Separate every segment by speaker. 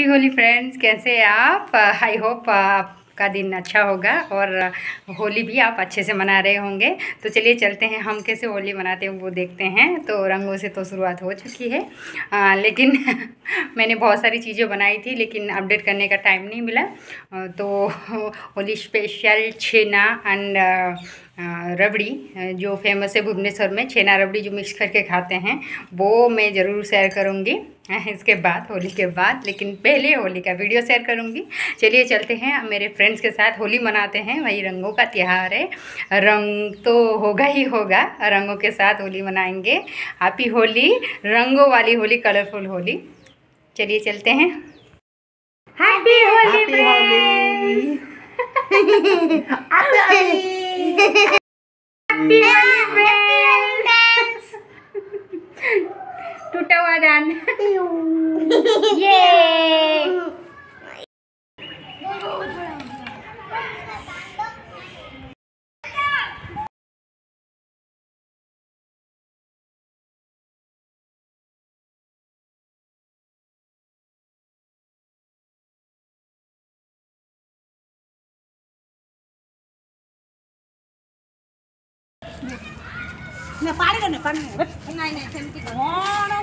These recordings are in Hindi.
Speaker 1: हैप्पी होली फ्रेंड्स कैसे हैं आप? आई होप आपका दिन अच्छा होगा और होली भी आप अच्छे से मना रहे होंगे। तो चलिए चलते हैं हम कैसे होली मनाते हैं वो देखते हैं। तो रंगों से तो शुरुआत हो चुकी है। आ, लेकिन मैंने बहुत सारी चीज़ें बनाई थी लेकिन अपडेट करने का टाइम नहीं मिला। तो होली स्पेशल छेना एंड रबड़ी जो फ़ेमस है भुवनेश्वर में छेना रबड़ी जो मिक्स करके खाते हैं वो मैं ज़रूर शेयर करूँगी। इसके बाद होली के बाद लेकिन पहले होली का वीडियो शेयर करूँगी। चलिए चलते हैं मेरे फ्रेंड्स के साथ होली मनाते हैं वही रंगों का त्यौहार है। रंग तो होगा ही होगा रंगों के साथ होली मनाएँगे। हैप्पी होली रंगों वाली होली कलरफुल होली। चलिए चलते हैं। हैप्पी होली हैप्पी टूटा thôi Yeah nè phá đi
Speaker 2: con nè con này này thêm cái đó nó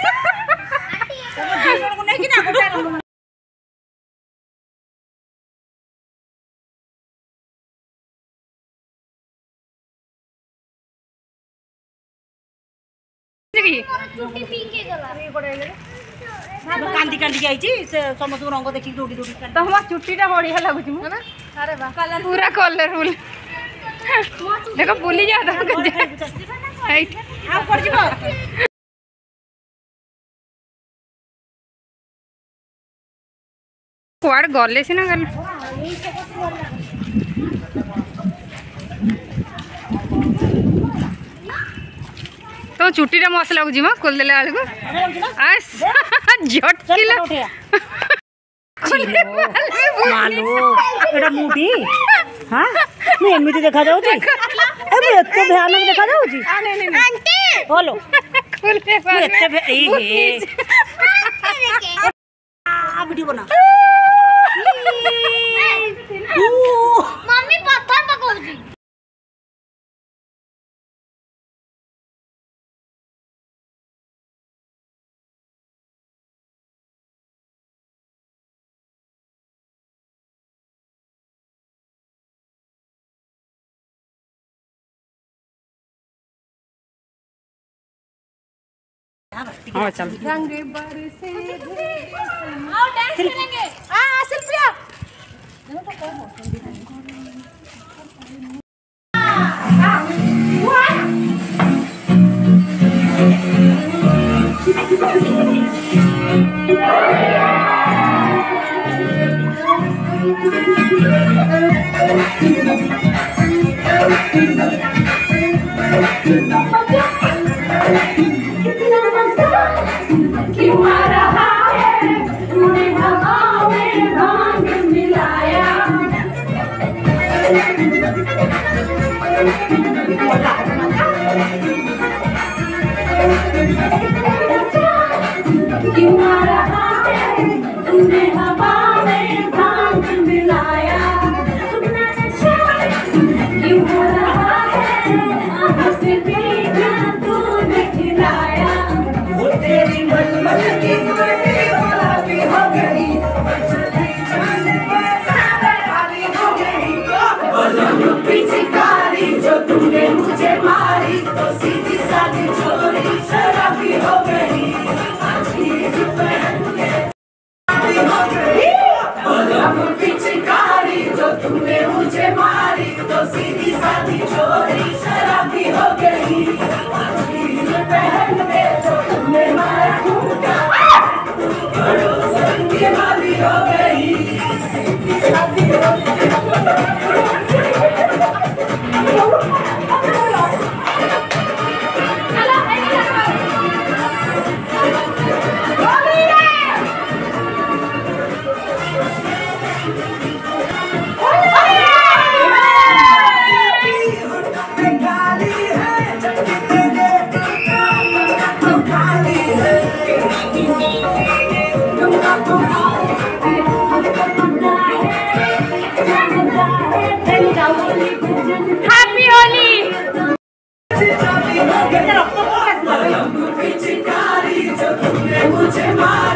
Speaker 2: কান্দি কান্দি যাইছি সে সমস্ত রঙ দেখি দৌড়ি দৌড়ি তোমার
Speaker 1: চুটিটা বড়িয়া লাগুছি পুরা কলরফুল দেখ বুলি যা দেখ কুয়াড় গলে সিনা
Speaker 2: গেল କୁଆଡ଼େ ଯିବ
Speaker 1: କୁଆଡ଼େ ଗଲେ ସିନା ଗଲେ ତମ ଚୁଟିଟା ମସ୍ତ ଲାଗୁଛି ମ ଖୋଲିଦେଲା ବେଳକୁ ଆସ୍ ଝଟକିଲା
Speaker 2: ମାଲୋ ଏଇଟା ମୁଠି ହଁ ମୁଁ ଏମିତି ଦେଖାଯାଉଛି ଏ ମୁଁ ଏତେ ଭୟାନକ ଦେଖାଯାଉଛି ହଲୋ
Speaker 1: ଖୋଲେ
Speaker 2: ମୁଁ ଏତେ ଭେ- ଏଇ ହେ ଆ ଭିଡ଼ିଓ ବନା
Speaker 3: हाँ चल
Speaker 1: रंग बरसे
Speaker 3: आओ डांस करेंगे आ शिल्पिया Thank you. हवा में तूने मुझे मारी तो सीधी सादी छोरी शराबी हो गई Thank you. हैप्पी होली मुझे मार